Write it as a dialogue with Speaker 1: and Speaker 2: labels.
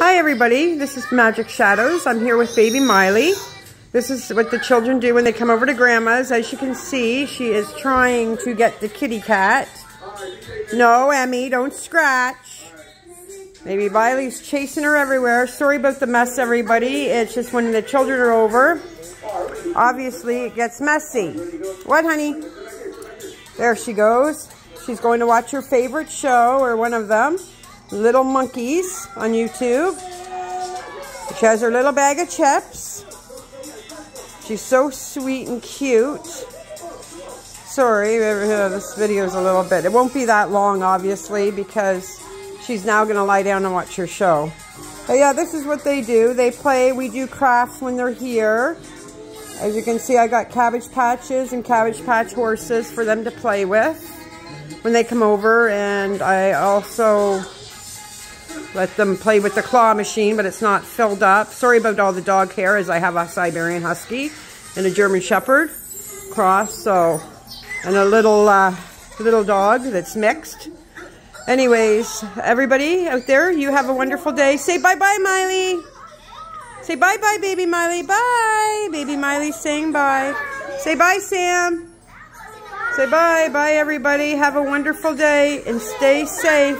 Speaker 1: Hi everybody, this is Majic Shadows. I'm here with baby Miley. This is what the children do when they come over to grandma's. As you can see, she is trying to get the kitty cat. No, Emmy, don't scratch. Baby Miley's chasing her everywhere. Sorry about the mess, everybody. It's just when the children are over, obviously it gets messy. What, honey? There she goes. She's going to watch her favorite show, or one of them. Little Monkeys on YouTube. She has her little bag of chips. She's so sweet and cute. Sorry, uh, this video is a little bit. It won't be that long, obviously, because she's now going to lie down and watch her show. But yeah, this is what they do. They play. We do crafts when they're here. As you can see, I got cabbage patches and cabbage patch horses for them to play with when they come over. And I also let them play with the claw machine, but it's not filled up. Sorry about all the dog hair, as I have a Siberian Husky and a German Shepherd cross, so, and a little, uh, little dog that's mixed. Anyways, everybody out there, you have a wonderful day. Say bye-bye, Miley. Say bye-bye, baby Miley. Bye. Baby Miley saying bye. Say bye, Sam. Say bye. Bye, everybody. Have a wonderful day and stay safe.